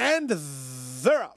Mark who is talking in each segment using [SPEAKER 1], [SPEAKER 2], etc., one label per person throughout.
[SPEAKER 1] And they're.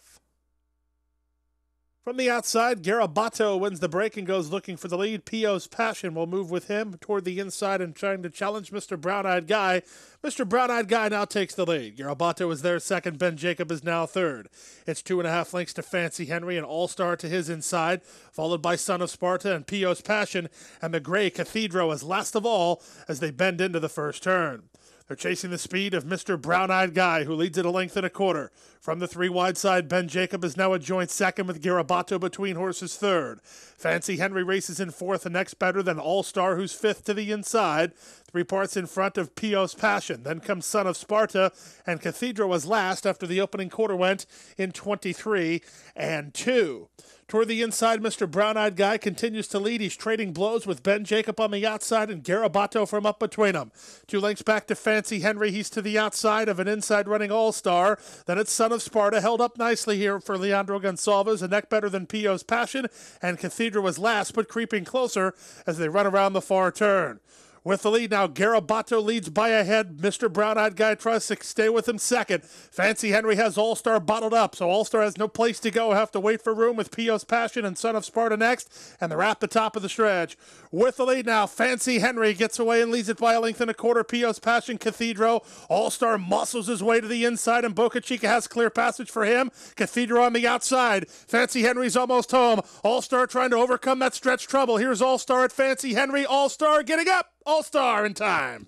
[SPEAKER 1] From the outside, Garabato wins the break and goes looking for the lead. Pio's Passion will move with him toward the inside and trying to challenge Mr. Brown Eyed Guy. Mr. Brown Eyed Guy now takes the lead. Garabato is there second. Ben Jacob is now third. It's two and a half lengths to Fancy Henry and All Star to his inside, followed by Son of Sparta and Pio's Passion, and the Gray Cathedral is last of all as they bend into the first turn. They're chasing the speed of Mr. Brown Eyed Guy, who leads at a length and a quarter. From the three wide side, Ben Jacob is now a joint second with Garabato between horses third. Fancy Henry races in fourth, the next better than All Star, who's fifth to the inside. Three parts in front of Pio's Passion. Then comes Son of Sparta, and Cathedral was last after the opening quarter went in 23 and 2. Toward the inside, Mr. Brown Eyed Guy continues to lead. He's trading blows with Ben Jacob on the outside and Garabato from up between them. Two lengths back to Fancy Henry. He's to the outside of an inside running All Star. Then it's Son of Sparta, held up nicely here for Leandro Goncalves, a neck better than Pio's Passion, and Cathedral was last, but creeping closer as they run around the far turn. With the lead now, Garabato leads by a head. Mr. Brown Eyed Guy tries to stay with him second. Fancy Henry has All Star bottled up, so All Star has no place to go. Have to wait for room with Pio's Passion and Son of Sparta next, and they're at the top of the stretch. With the lead now, Fancy Henry gets away and leads it by a length and a quarter. Pio's Passion Cathedral. All Star muscles his way to the inside, and Boca Chica has clear passage for him. Cathedral on the outside. Fancy Henry's almost home. All Star trying to overcome that stretch trouble. Here's All Star at Fancy Henry. All Star getting up. All Star in time.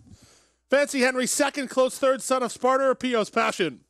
[SPEAKER 1] Fancy Henry second, close third, Son of Sparta or Pio's Passion.